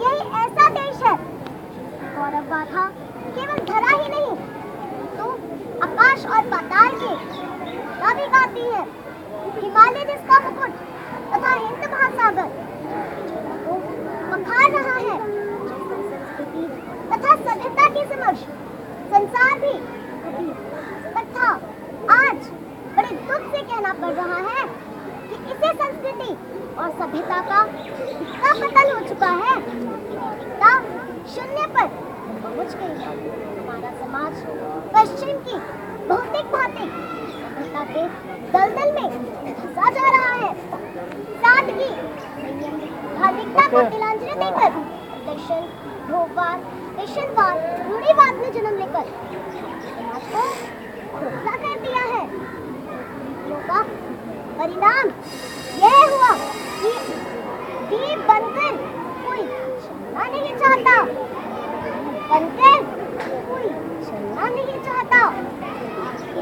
यही ऐसा देश है गौरव गाथा केवल धरा ही नहीं तो आकाश और पाताल की भी गाती है हिमालय जिसका मुकुट तथा हिंद महासागर को बखार रहा है तथा सभ्यता के समक्ष संसार भी तथा आज बड़े दुख से कहना पड़ रहा है इसे संस्कृति और सभ्यता का इतना पतन हो चुका है इतना शून्य पर पहुँच गई है। हमारा समाज पश्चिम की भौतिक भौतिक सभ्यता के दलदल में फंसा जा रहा है। सादगी धार्मिकता को तिलांजलि देकर दर्शन भोगवाद दर्शनवाद रूढ़िवाद में जन्म लेकर समाज को खोखला कर दिया है। परिणाम यह हुआ कि दीप बनकर कोई चलना नहीं चाहता। बनकर कोई चलना नहीं चाहता।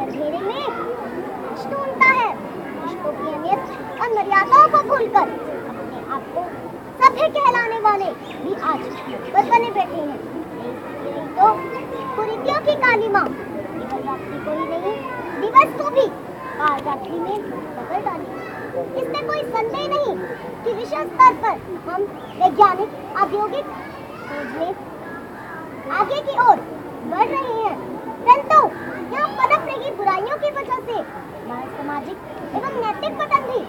अंधेरे में कुछ ढूंढता है। रिश्तों की अहमियत और मर्यादाओं को भूलकर अपने आप को सभ्य कहलाने वाले भी आज पर बने बैठे हैं। तो कुरीतियों की काली माँ केवल रात्रि को ही नहीं, दिवस को भी रात्रि में बदल डाली इसमें कोई संदेह नहीं कि विश्व स्तर पर हम वैज्ञानिक, औद्योगिक आगे की ओर बढ़ रहे हैं। परंतु यहाँ पनप रही बुराइयों की वजह से हमारा सामाजिक एवं नैतिक पतन भी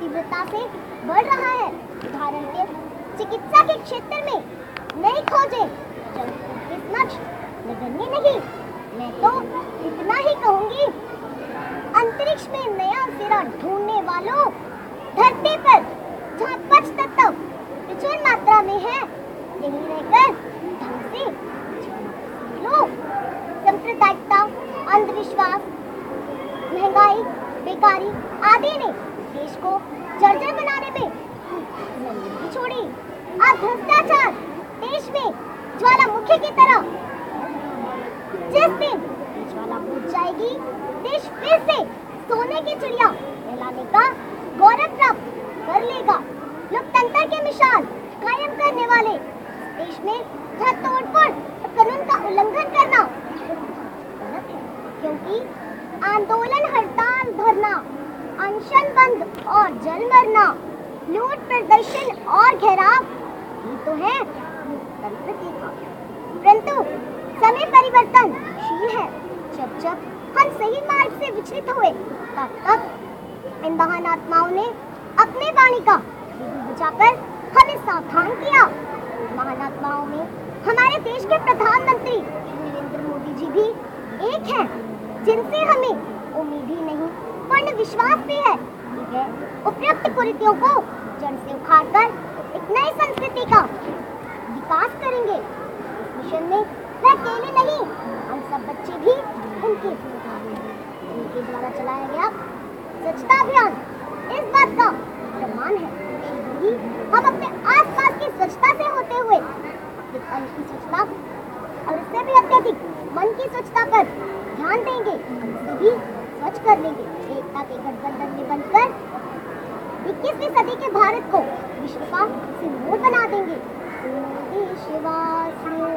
तीव्रता से बढ़ रहा है उदाहरण के चिकित्सा के क्षेत्र में नई खोजें समक्ष नगण्य नहीं। मैं तो इतना ही कहूँगी अंतरिक्ष में नया सिरा ढूँढने वालों, धरती पर जहाँ पच तत्व प्रचुर मात्रा में है। यही रहकर ढंग सांप्रदायिकता, अंधविश्वास, महँगाई, बेकारी आदि ने देश को जर्जर बनाने में छोड़ी। अब भ्रष्टाचार देश में ज्वालामुखी की तरह। जिस दिन ज्वाला बुझ जाएगी, देश फिर से सोने की चिड़िया। फैलाने का गौरव प्राप्त कर लेगा। लोकतंत्र के मिसाल कायम करने वाले। देश में तोड़फोड़ कानून का उल्लंघन करना। क्योंकि आंदोलन हड़ताल धरना, अनशन बंद और जल मरना, लूट, प्रदर्शन और घेराव ये तो है की। परंतु समय परिवर्तनशील है। विचलित हुए तब तक इन महान आत्माओं ने अपने वाणी का बचाकर हमें सावधान किया। महान आत्माओं में हमारे देश के प्रधानमंत्री नरेंद्र मोदी जी भी एक हैं, जिनसे हमें उम्मीद ही नहीं पूर्ण विश्वास भी है कि वह उपयुक्त कुरीतियों को जड़ से उखाड़कर एक नई संस्कृति का विकास करेंगे। इस मिशन में वह अकेले नहीं, हम सब बच्चे भी उनके उनके द्वारा चलाया गया स्वच्छता अभियान। इस बात का प्रमाण है ही हम अपने आसपास की स्वच्छता से होते हुए की स्वच्छता और इससे भी अत्यधिक मन की स्वच्छता पर ध्यान देंगे हम भी स्वच्छ कर लेंगे। एकता के गठबंधन में बनकर इक्कीसवीं सदी के भारत को विश्व का सिंदूर बना देंगे। देशवासियों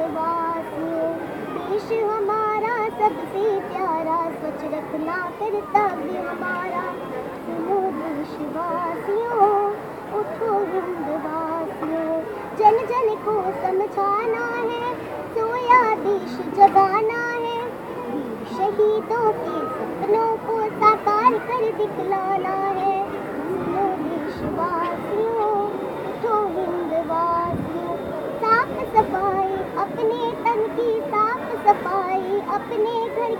हमारा सबसे प्यारा, स्वच्छ रखना कर्तव्य हमारा। सुनो देशवासियों, उठो हिंदवासियों जन जन को समझाना है, सोया देश जगाना है। वीर शहीदों के सपनों को साकार कर दिखलाना है। सुनो देशवासियों, उठो हिंदवासियों साफ़ सफ़ाई अपने तन की साफ़ सफ़ाई अपने घर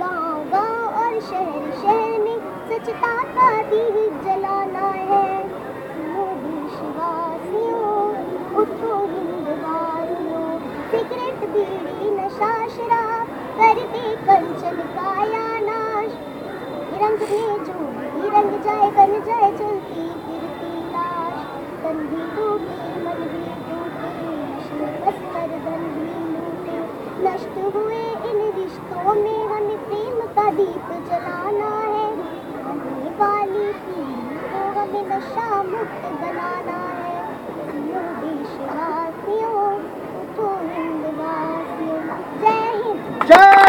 गाँव गाँव और शहर शहर में स्वच्छता का दीप जलाना है। सुनो देशवासियों उठो हिंदवासियों सिगरेट, बीड़ी, नशा, शराब, कर दे कंचन काया नाश रंग में जो भी रंग जाए, बन जाए, चलती फिरती लाश। तन भी मन भी हुए इन रिश्तों में हमें प्रेम का दीप जलाना है। आने वाली पीढ़ी को हमें नशा मुक्त बनाना है। देशवासियों उठो हिंदवासियों जय हिंद जय